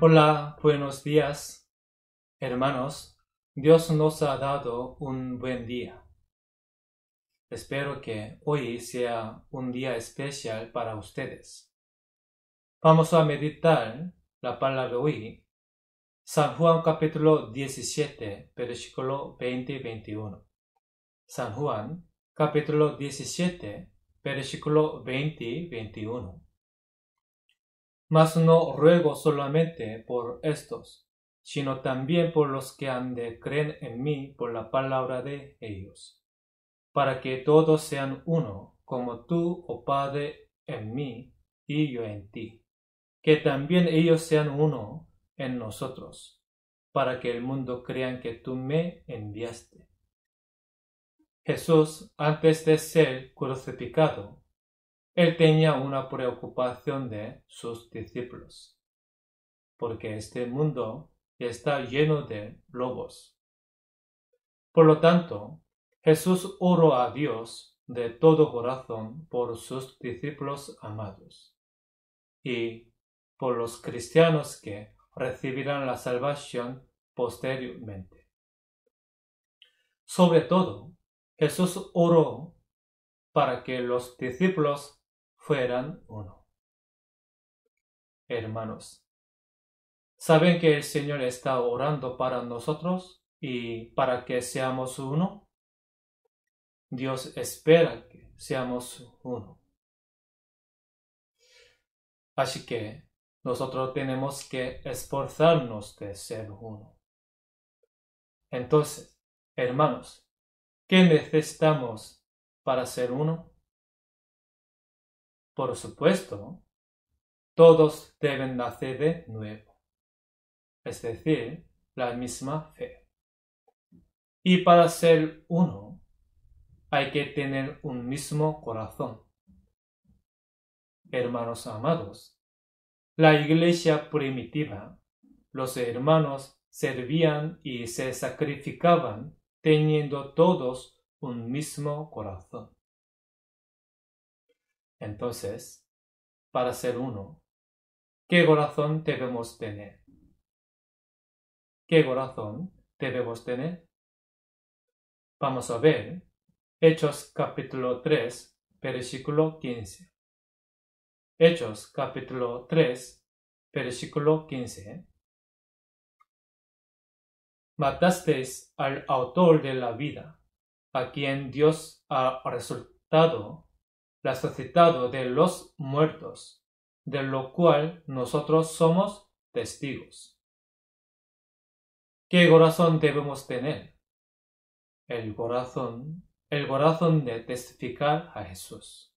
Hola, buenos días, hermanos. Dios nos ha dado un buen día. Espero que hoy sea un día especial para ustedes. Vamos a meditar la palabra hoy. San Juan capítulo 17, versículo 20 y 21. San Juan capítulo 17, versículo 20 y 21. Mas no ruego solamente por estos, sino también por los que han de creer en mí por la palabra de ellos, para que todos sean uno, como tú, oh Padre, en mí y yo en ti, que también ellos sean uno en nosotros, para que el mundo crean que tú me enviaste. Jesús, antes de ser crucificado, él tenía una preocupación de sus discípulos, porque este mundo está lleno de lobos. Por lo tanto, Jesús oró a Dios de todo corazón por sus discípulos amados y por los cristianos que recibirán la salvación posteriormente. Sobre todo, Jesús oró para que los discípulos fueran uno. Hermanos, ¿saben que el Señor está orando para nosotros y para que seamos uno? Dios espera que seamos uno. Así que nosotros tenemos que esforzarnos de ser uno. Entonces, hermanos, ¿qué necesitamos para ser uno? Por supuesto, todos deben nacer de nuevo, es decir, la misma fe. Y para ser uno, hay que tener un mismo corazón. Hermanos amados, la iglesia primitiva, los hermanos servían y se sacrificaban teniendo todos un mismo corazón. Entonces, para ser uno, ¿qué corazón debemos tener? ¿Qué corazón debemos tener? Vamos a ver Hechos capítulo 3, versículo 15. Hechos capítulo 3, versículo 15. Matasteis al autor de la vida, a quien Dios ha resultado resucitado de los muertos, de lo cual nosotros somos testigos. ¿Qué corazón debemos tener? El corazón, el corazón de testificar a Jesús.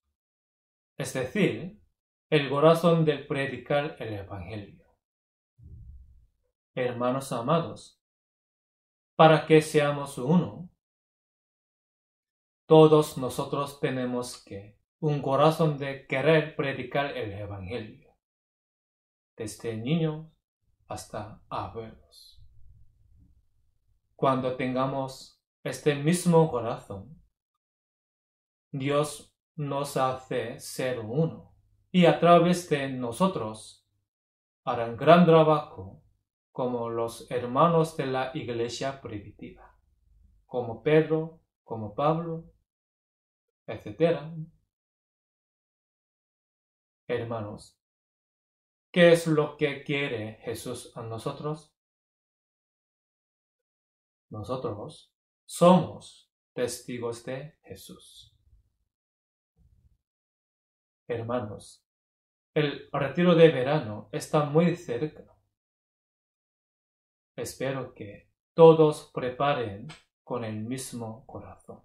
Es decir, el corazón de predicar el Evangelio. Hermanos amados, para que seamos uno, todos nosotros tenemos que un corazón de querer predicar el Evangelio, desde niños hasta abuelos. Cuando tengamos este mismo corazón, Dios nos hace ser uno y a través de nosotros harán gran trabajo como los hermanos de la iglesia primitiva, como Pedro, como Pablo, etc hermanos, ¿qué es lo que quiere Jesús a nosotros? Nosotros somos testigos de Jesús. Hermanos, el retiro de verano está muy cerca. Espero que todos preparen con el mismo corazón.